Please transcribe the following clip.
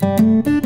Música